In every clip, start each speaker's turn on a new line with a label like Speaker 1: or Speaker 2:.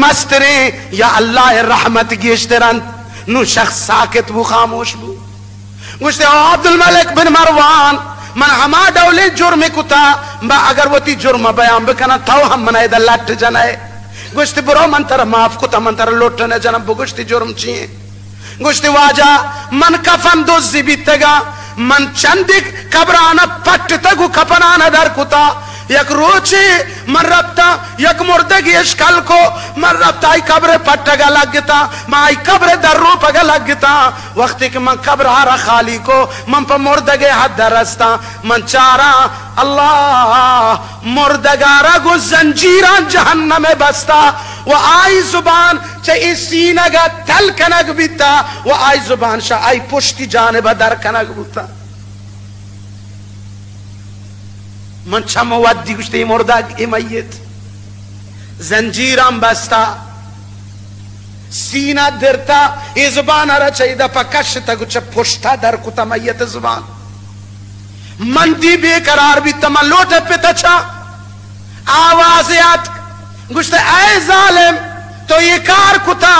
Speaker 1: مسترین یا اللہ رحمت گیشترن نو شخص ساکت بو خاموش بو گوشتے او عبدالملک بن مروان، من ہما ڈولے جرم کتا، با اگر وہ تی جرم بیان بکنا، تاو ہم منائے دا لٹ جنائے۔ گوشتے برو من تر معاف کتا، من تر لوٹنے جنم بو گوشتے جرم چیئے۔ گوشتے واجہ من کفن دوزی بیتگا، من چندک کبرانا پٹ تگو کپنانا در کتا۔ یک روچی، من ربتا یک مردگی اشکل کو، من ربتا ای قبر پٹگا لگتا، من ای قبر در رو پگا لگتا. وقتی کہ من قبر آرہ خالی کو، من پا مردگی حد درستا من چارا، اللہ مردگارا گو زنجیران جہنم بستا. و آئی زبان چا ای سینگا تل کنگ بیتا. و آئی زبان شا آئی پشتی جانب در کنگ بیتا. من چم ودی گشته مردگ ای میت؟ زنجیرم بستا. سینہ درتا. ای زبان را چایده پا کشتا گوچه پشتا در کتا میت زبان. من دی بے قرار بیتا من لوٹے پتا چا؟ آوازیات گوشتے اے ظالم، تو یہ کار کتا.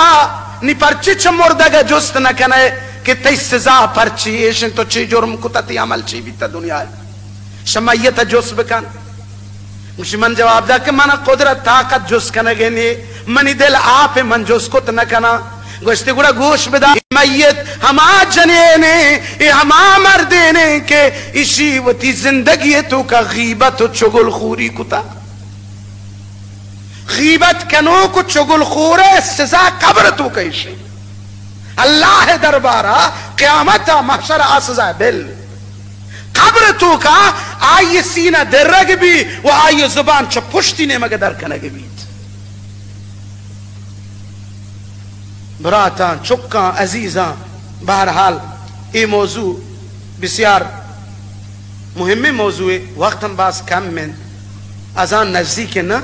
Speaker 1: نی پرچی چھ مردگ جست نکنے کہ تی سزا پرچی ایشن تو چی جرم کتا، تی عمل چی بیتا دنیا ہے شمایت جس بکن. مجھے من جواب دا کہ من قدرت طاقت جس کنگے نی منی دل آپ من جس کت نکنا گوشتی گوڑا گوش بدا. میت ہما جنینے ای ہما مردینے کہ اسی وتی زندگی تو کا غیبت و چگل خوری کتا. غیبت کنو کو چگل خورے، سزا قبر تو کیشی. اللہ دربارہ قیامت محشر آسزا بل. حبرتوك آه؟ آي سينا درقبي وآي زبان چا پشتيني مقدر كنقبيت براتان چکان عزیزان بہرحال اي موضوع بسیار مهم موضوع وقتا باز کم من. ازان نزدیک نه.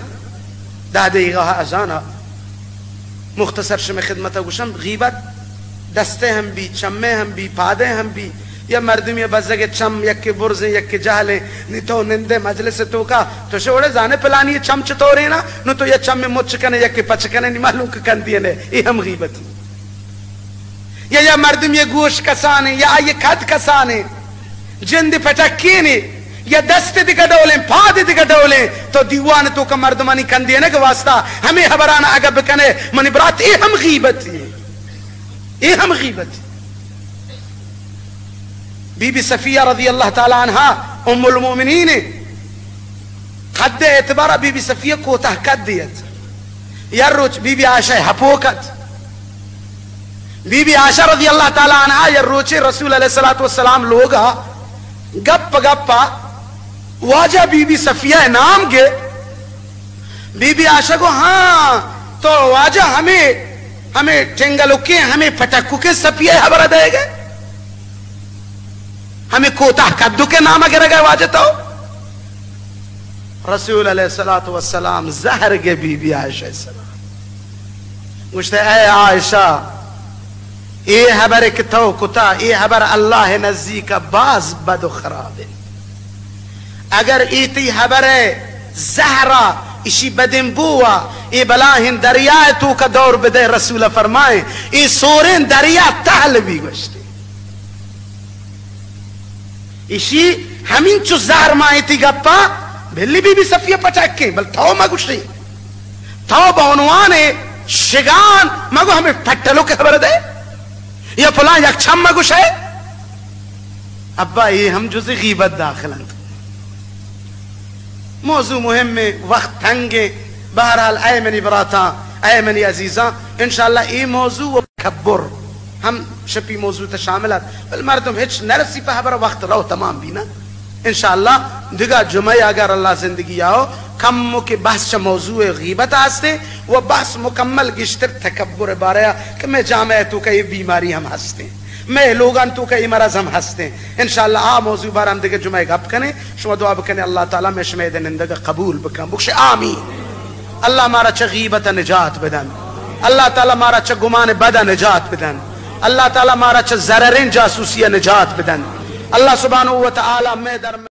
Speaker 1: ده دقیقه ها ازان مختصر شم خدمت گوشم. غیبت دسته هم بی چمه هم بی پاده هم بی. یا مردم یا بزرگ چم، یک کے برزیں یک جہلیں نی تو نندے مجلس تو کا۔ تو شوڑے زانے پلانی یہ چم چطورے نا؟ نو تو یا چم میں مچ کنے، یک کے پچ کنے، نی معلوم کہ کن دینے۔ یہ ہم غیبت یا یا مردم یہ گوش کسانے، یا یہ کھد کسانے۔ جند پٹکینے یا دست دیگا ڈولیں پاد دیگا ڈولیں۔ تو دیوان تو کا مردمانی کن دینے کے واسطہ۔ ہمیں حبرانا اگر بکنے منی برات، یہ ہم غیبت یہ ہم غیبت بی بی صفیہ رضی اللہ تعالی عنہ، ام المومنین قد اعتبار بی بی صفیہ کو تحقد دیت. یروچ بی بی عائشہ حپوکت. بی بی عائشہ رضی اللہ تعالی عنہ یروچ رسول علیہ السلام لوگا، گپ گپا، واجہ بی بی صفیہ نام گے. بی بی عائشہ کو ہاں تو واجہ ہمیں ہمیں ٹنگلو کے ہمیں پٹکو کے صفیہ حبر دے گئے. ہمیں کوتا کدو کے نام اگر گئے واجہ تو؟ رسول علیہ السلام والسلام زہر کے بی بی عائشہ السلام۔ گوشتے اے عائشہ، اے حبر کتو کتا اے حبر اللہ نزدیک باز بد و خراب۔ اگر ایتی حبر زہرہ اسی بدن بوا ای بلاہن دریا تو کا دور بدے رسول فرمائے ای سورین دریا تحل بھی گوشتے۔ اسی ہمین چو زہر مائی تھی گپا، بھلی بی بی صفیہ پچاک کے بل تھو مگو شئی تھو بہنوانے شگان مگو ہمیں پھٹلو کے خبر دے۔ یا پلان یک چھم مگو شئی ابا، یہ ہم جزی غیبت داخلن موضوع مهم میں وقت تنگے بہرحال، اے منی براتا اے منی عزیزاں، انشاءاللہ ای موضوع و کبر ہم شپی موضوع تا شاملات بل مردم ہچ نرسی پہ برا وقت رو تمام بھی نا۔ انشاءاللہ، دگا جمعی اگر اللہ زندگی آو کم کے بحث موضوع غیبت آستے، وہ بحث مکمل گشتر تکبر باریا کہ میں جامعہ تو کہ یہ بیماری ہم ہستے ہیں میں لوگان تو کہ مرض ہم ہستے۔ ہیں انشاءاللہ، آ موضوع بار ہم دگا جمعی گپ کنے، شما دعا بکنے، اللہ تعالیٰ میں شمع دن اندگا قبول بکن بکش آمین۔ اللہ مارا چا غیبت نجات بدن۔ اللہ تعالیٰ مارا چا گمان بدا نجات بدن۔ اللہ تعالیٰ مارا چا ضررین جاسوسی نجات بدن. اللہ سبحانہ و میں در